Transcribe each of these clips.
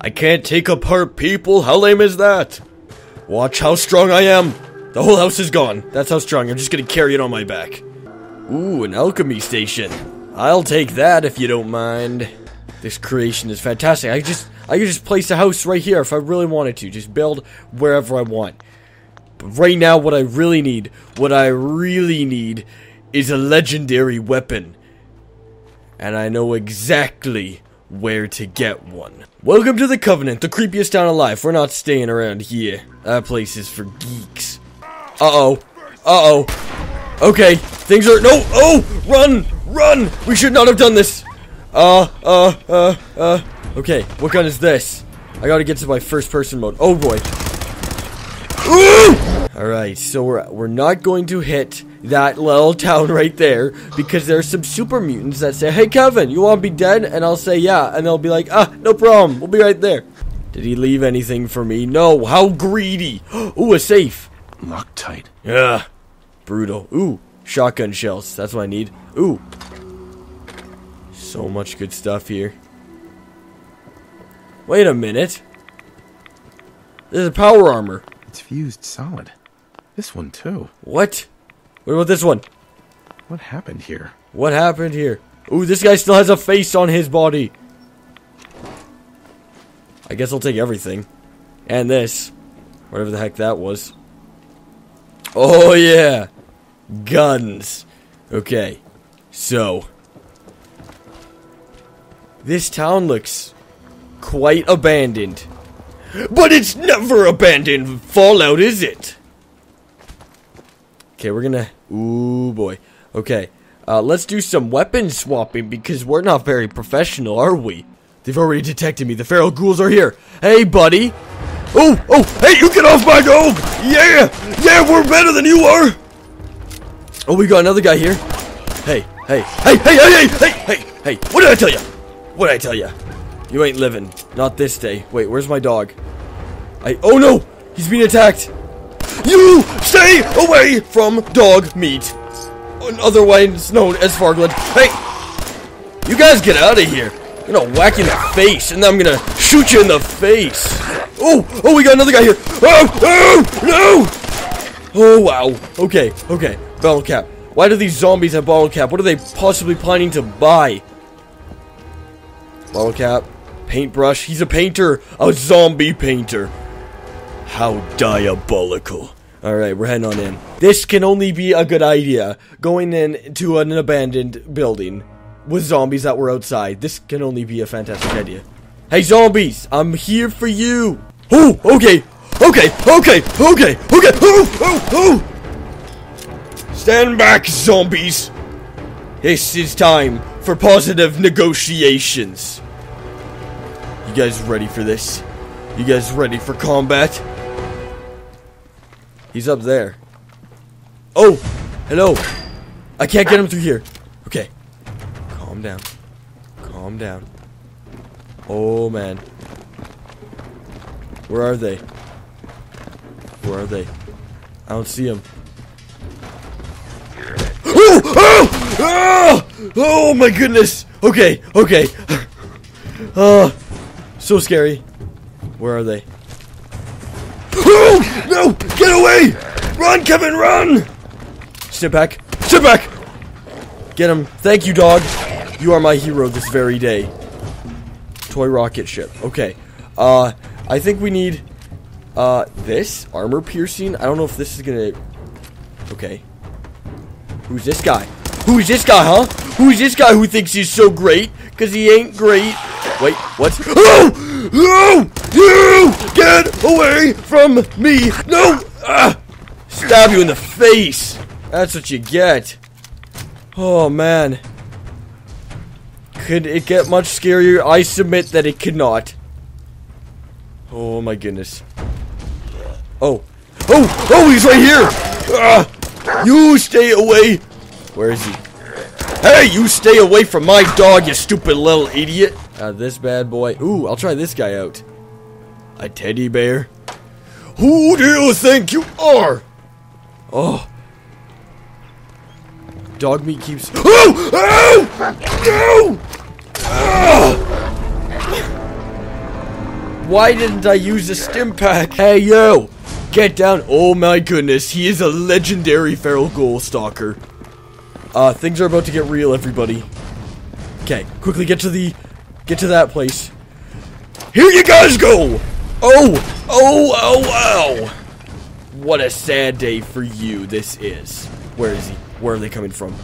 I can't take apart people. How lame is that? Watch how strong I am. The whole house is gone. That's how strong. I'm just gonna carry it on my back. Ooh, an alchemy station. I'll take that if you don't mind. This creation is fantastic. I just I could just place a house right here if I really wanted to. Just build wherever I want. But right now what I really need, what I really need is a legendary weapon. And I know exactly where to get one. Welcome to the Covenant, the creepiest town alive. We're not staying around here. That place is for geeks. Uh-oh. Uh-oh. Okay, things are- No! Oh! Run! Run! We should not have done this! Uh, uh, uh, uh. Okay, what gun is this? I gotta get to my first person mode. Oh boy. Alright, so we're, we're not going to hit that little town right there because there's some super mutants that say, Hey Kevin, you wanna be dead? And I'll say, Yeah. And they'll be like, Ah, no problem. We'll be right there. Did he leave anything for me? No. How greedy. Ooh, a safe. Loctite. Yeah. Brutal. Ooh, shotgun shells. That's what I need. Ooh. So much good stuff here. Wait a minute. There's a power armor. It's fused solid. This one too. What? What about this one? What happened here? What happened here? Ooh, this guy still has a face on his body. I guess I'll take everything. And this. Whatever the heck that was. Oh, yeah. Guns. Okay. So. This town looks quite abandoned. But it's never abandoned Fallout, is it? Okay, we're gonna... Ooh, boy. Okay, uh, let's do some weapon swapping because we're not very professional, are we? They've already detected me. The feral ghouls are here. Hey, buddy. Oh, oh, hey, you get off my dog! Yeah, yeah, we're better than you are! Oh, we got another guy here. Hey, hey, hey, hey, hey, hey, hey, hey, hey, what did I tell you? What did I tell you? You ain't living. Not this day. Wait, where's my dog? I- Oh no! He's being attacked! You stay away from Dogmeat! Otherwise known as Fargland. Hey! You guys get out of here! I'm gonna whack you in the face, and then I'm gonna shoot you in the face! Oh! Oh, we got another guy here! Oh! Oh! No! Oh, wow. Okay, okay. Bottle cap. Why do these zombies have bottle cap? What are they possibly planning to buy? Bottle cap. Paintbrush. He's a painter. A zombie painter. How diabolical. Alright, we're heading on in. This can only be a good idea. Going in to an abandoned building with zombies that were outside. This can only be a fantastic idea. Hey, zombies! I'm here for you! Oh, okay! Okay, okay, okay, okay! Oh, oh, oh! Stand back, zombies! This is time for positive negotiations. You guys ready for this? You guys ready for combat? He's up there. Oh! Hello! I can't get him through here. Okay. Calm down. Calm down. Oh, man. Where are they? Where are they? I don't see them. Oh! Oh! Oh! Oh my goodness! Okay, okay. Oh, so scary. Where are they? Oh! No! Away! Run, Kevin, run! Sit back. Sit back! Get him. Thank you, dog. You are my hero this very day. Toy rocket ship. Okay. Uh, I think we need, uh, this? Armor piercing? I don't know if this is gonna... Okay. Who's this guy? Who is this guy, huh? Who is this guy who thinks he's so great? Because he ain't great. Wait, what? Oh! No! You! Get away from me! No! Ah! Stab you in the face! That's what you get. Oh, man. Could it get much scarier? I submit that it could not. Oh, my goodness. Oh. Oh! Oh, he's right here! Ah! You stay away! Where is he? Hey, you stay away from my dog, you stupid little idiot! Uh, this bad boy. Ooh, I'll try this guy out. A teddy bear? Who do you think you are? Oh. Dogmeat keeps. Oh! Oh! No! Oh! Why didn't I use the Stimpak? Hey, yo! Get down. Oh my goodness, he is a legendary feral ghoul stalker. Uh, things are about to get real, everybody. Okay, quickly get to the... Get to that place. Here you guys go! Oh! Oh, oh, oh! What a sad day for you this is. Where is he? Where are they coming from?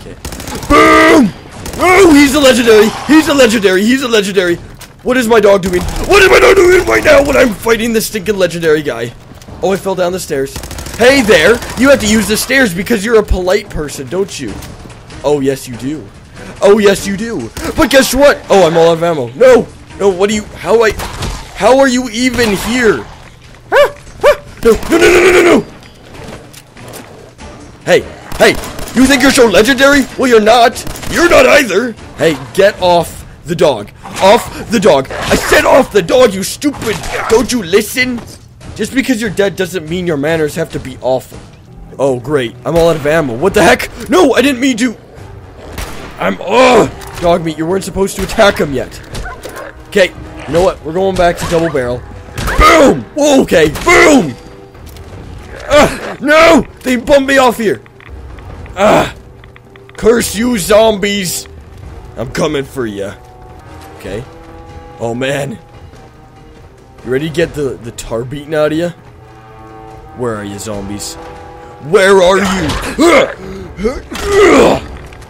Okay. Boom! Oh, he's a legendary! He's a legendary! He's a legendary! What is my dog doing? What is my dog doing right now when I'm fighting this stinking legendary guy? Oh, I fell down the stairs. Hey there! You have to use the stairs because you're a polite person, don't you? Oh, yes, you do. Oh, yes, you do. But guess what? Oh, I'm all out of ammo. No! No, what do you... How I... How are you even here? Ah, ah, no, no, no, no, no, no, no! Hey, hey, you think you're so legendary? Well, you're not. You're not either. Hey, get off the dog. Off the dog. I said off the dog, you stupid. Don't you listen? Just because you're dead doesn't mean your manners have to be awful. Oh, great. I'm all out of ammo. What the heck? No, I didn't mean to. I'm, oh, Dogmeat, you weren't supposed to attack him yet. Okay, you know what? We're going back to double barrel. Boom! Okay, boom! Ah, no! They bumped me off here. Ah! Curse you, zombies! I'm coming for you. Okay. Oh man. You ready to get the, the tar beaten out of you? Where are you, zombies? Where are you?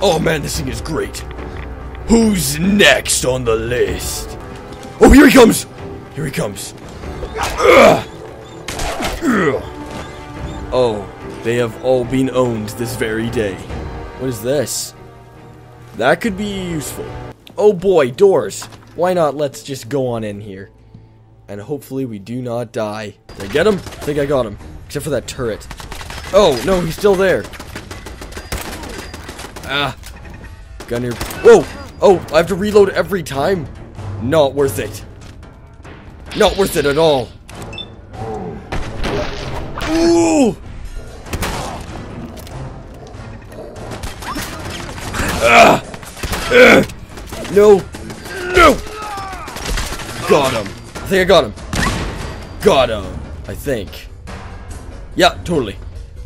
Oh man, this thing is great. Who's next on the list? Oh, here he comes! Here he comes. Oh, they have all been owned this very day. What is this? That could be useful. Oh boy, doors. Why not let's just go on in here. And hopefully we do not die. Did I get him? I think I got him. Except for that turret. Oh, no, he's still there. Ah. Gunner. Whoa! Oh, I have to reload every time? Not worth it. Not worth it at all. Ooh! Ah! Ugh! No! No! Got him. I think I got him. Got him. I think. Yeah, totally.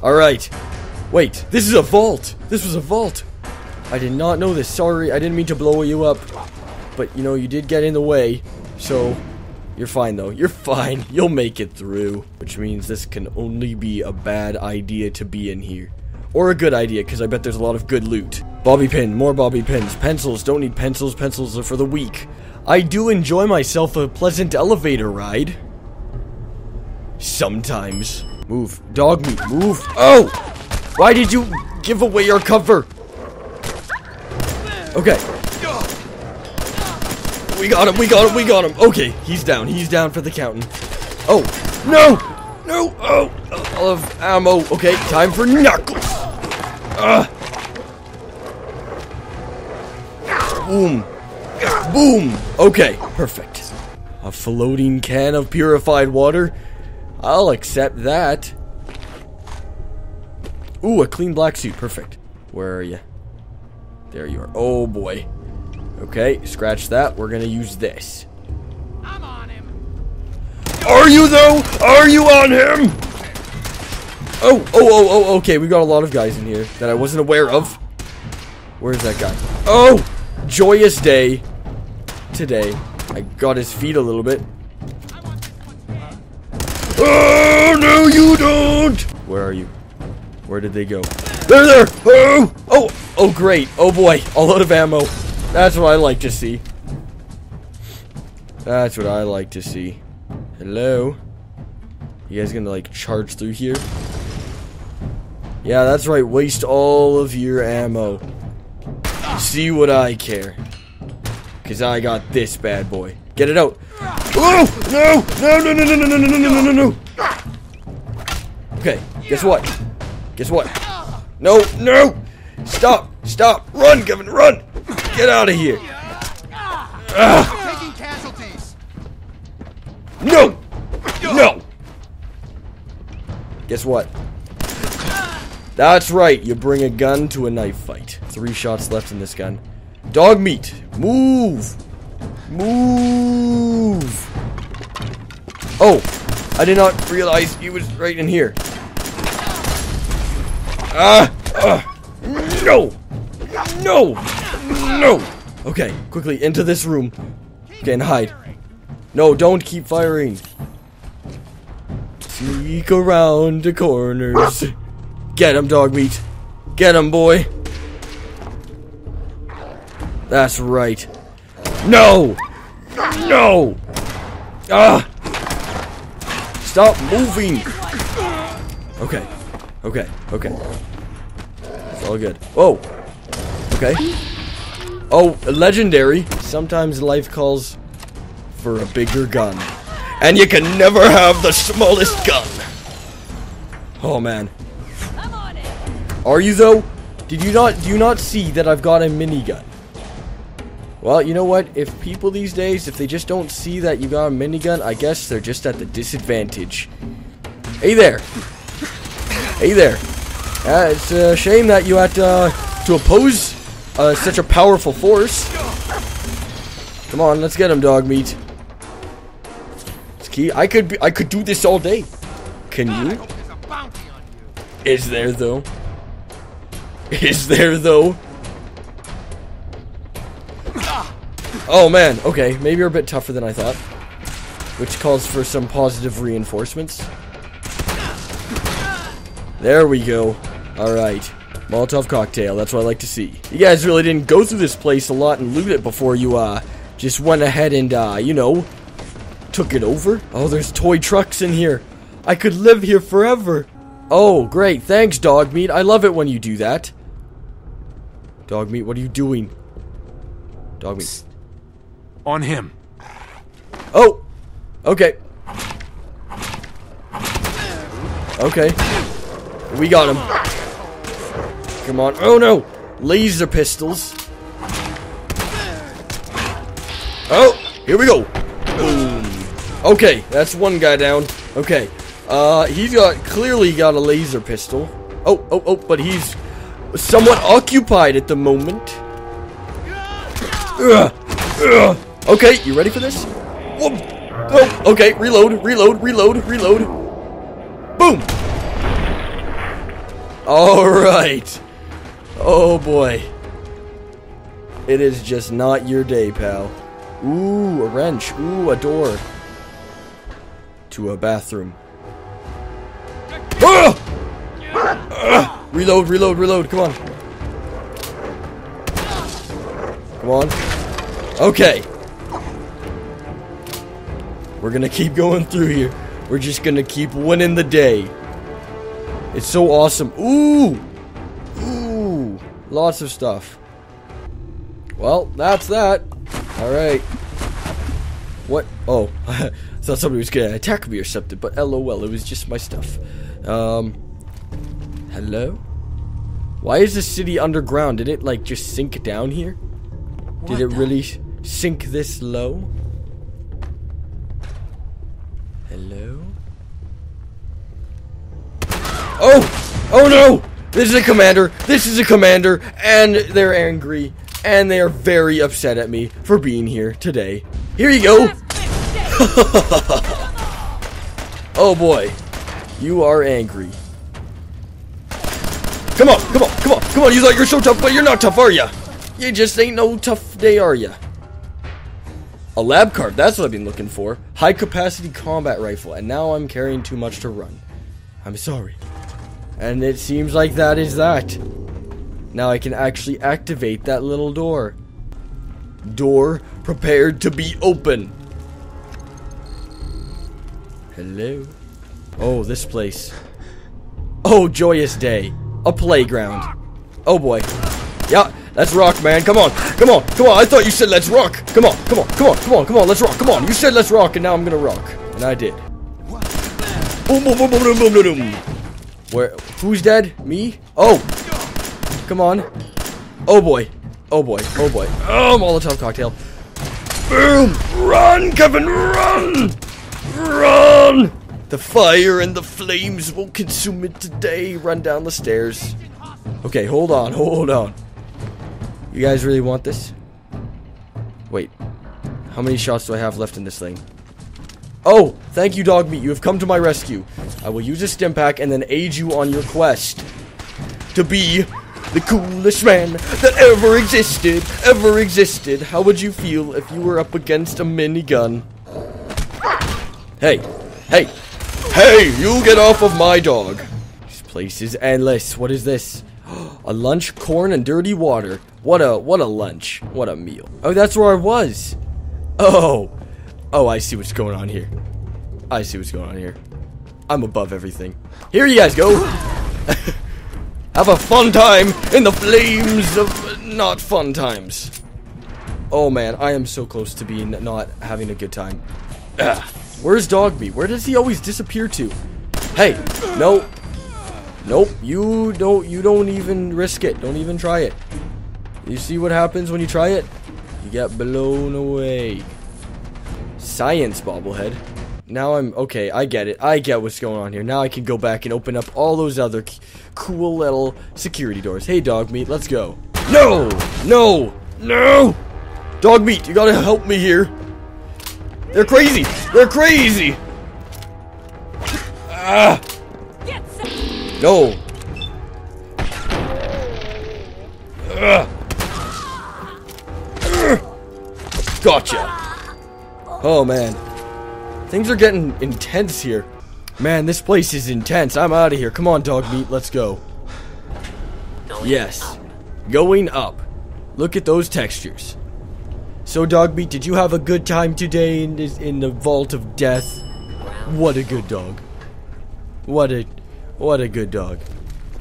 Alright. Wait, this is a vault. This was a vault. I did not know this. Sorry, I didn't mean to blow you up. But, you know, you did get in the way. So, you're fine, though. You're fine. You'll make it through. Which means this can only be a bad idea to be in here. Or a good idea, because I bet there's a lot of good loot. Bobby pin, more bobby pins. Pencils, don't need pencils. Pencils are for the weak. I do enjoy myself a pleasant elevator ride. Sometimes. Move. Dogmeat, move. Oh! Why did you give away your cover? Okay. We got him, we got him, we got him. Okay, he's down, he's down for the counting. Oh, no! No! Oh! All of ammo. Okay, time for Knuckles! Ugh. Boom. Boom! Okay, perfect. A floating can of purified water? I'll accept that. Ooh, a clean black suit. Perfect. Where are you? There you are. Oh, boy. Okay, scratch that. We're gonna use this. I'm on him. Are you, though? Are you on him? Oh, oh, oh, oh, okay. We got a lot of guys in here that I wasn't aware of. Where's that guy? Oh! Joyous day today. I got his feet a little bit. Oh, no, you don't! Where are you? Where did they go? There, there! Oh! Oh! Oh, great. Oh, boy. A lot of ammo. That's what I like to see. That's what I like to see. Hello? You guys gonna, like, charge through here? Yeah, that's right. Waste all of your ammo. See what I care. Because I got this bad boy. Get it out. Oh! No! No, no, no, no, no, no, no, no, no, no, no! Okay, guess what? Guess what? No, no! Stop! Stop! Run, Kevin, run! Get out of here! Taking casualties. no! No! Guess what? That's right, you bring a gun to a knife fight. Three shots left in this gun. Dogmeat! Move! Move! Oh, I did not realize he was right in here. Ah! ah, no! No! No! Okay, quickly into this room. Okay, and hide. No, don't keep firing. Sneak around the corners. Get him, Dogmeat. Get him, boy. That's right. No! No! Ah! Stop moving! Okay. Okay. Okay. It's all good. Whoa! Okay. Oh, legendary. Sometimes life calls for a bigger gun. And you can never have the smallest gun. Oh man. Are you though? Did you not do you not see that I've got a minigun? Well, you know what? If people these days, if they just don't see that you got a minigun, I guess they're just at the disadvantage. Hey there. Hey there. Uh, it's a shame that you had to, uh, to oppose uh, such a powerful force. Come on, let's get him, Dogmeat. It's key. I could be, I could do this all day. Can you. Is there though? Is there though? Oh man, okay, maybe you're a bit tougher than I thought. Which calls for some positive reinforcements. There we go. Alright. Molotov cocktail, that's what I like to see. You guys really didn't go through this place a lot and loot it before you, uh, just went ahead and, uh, you know, took it over. Oh, there's toy trucks in here. I could live here forever. Oh, great. Thanks, Dogmeat. I love it when you do that. Dogmeat, what are you doing? Dogmeat. On him. Oh! Okay. Okay. We got him. Come on. Oh no! Laser pistols. Oh! Here we go! Boom. Okay, that's one guy down. Okay. Uh, he's got, clearly got a laser pistol. Oh, oh, oh, but he's somewhat occupied at the moment. Ugh. Ugh. Okay, you ready for this? Whoop. Oh, okay, reload, reload, reload, reload. Boom! Alright. Oh boy. It is just not your day, pal. Ooh, a wrench. Ooh, a door. To a bathroom. Ah! Ah! Reload, reload, reload, come on. Come on. Okay. We're gonna keep going through here. We're just gonna keep winning the day. It's so awesome. Ooh! Lots of stuff. Well, that's that. Alright. What? Oh. I thought somebody was gonna attack me or something, but lol, it was just my stuff. Um. Hello? Why is the city underground? Did it, like, just sink down here? Did it really sink this low? Hello? Oh! Oh no! This is a commander! This is a commander! And they're angry. And they are very upset at me for being here today. Here you go! Oh boy. You are angry. Come on, come on, come on, come on. You thought you're so tough, but you're not tough, are ya? You just ain't no tough day, are ya? A lab card, that's what I've been looking for. High capacity combat rifle, and now I'm carrying too much to run. I'm sorry. And it seems like that is that. Now I can actually activate that little door. Door prepared to be open. Hello? Oh, this place. Oh, joyous day. A playground. Oh boy. Yeah, let's rock, man. Come on. Come on. Come on. I thought you said let's rock. Come on. Come on. Come on. Come on. Come on. Let's rock. Come on. You said let's rock, and now I'm gonna rock. And I did. Boom, boom, boom, boom, boom, boom, boom, boom. Where? Who's dead? Me? Oh. Come on. Oh boy. Oh boy. Oh boy. Oh, Molotov cocktail. Boom! Run, Kevin, run! Run! The fire and the flames will consume it today. Run down the stairs. Okay, hold on, hold on. You guys really want this? Wait. How many shots do I have left in this thing? Oh, thank you, Dogmeat. You have come to my rescue. I will use a Stimpak and then aid you on your quest to be the coolest man that ever existed, ever existed. How would you feel if you were up against a minigun? Hey, hey, hey, you get off of my dog. This place is endless. What is this? A lunch, corn, and dirty water. What a, what a lunch. What a meal. Oh, that's where I was. Oh, oh, I see what's going on here. I see what's going on here. I'm above everything. Here you guys go. Have a fun time in the flames of not fun times. Oh man, I am so close to being not having a good time. Ugh. Where's Dogmeat? Where does he always disappear to? Hey, no. Nope, you don't you don't even risk it. Don't even try it. You see what happens when you try it? You get blown away. Science bobblehead. Now I'm okay. I get it. I get what's going on here. Now I can go back and open up all those other cool little security doors. Hey, Dogmeat, let's go. No, no, no, Dogmeat. You gotta help me here. They're crazy. They're crazy. Ah. No. Ugh. Gotcha. Oh man. Things are getting intense here. Man, this place is intense. I'm out of here. Come on, Dogmeat. Let's go. Yes. Going up. Look at those textures. So, Dogmeat, did you have a good time today in in the vault of death? What a good dog. What a what a good dog.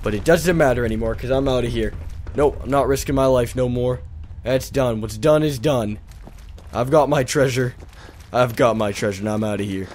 But it doesn't matter anymore because I'm out of here. Nope, I'm not risking my life no more. That's done. What's done is done. I've got my treasure. I've got my treasure and I'm out of here.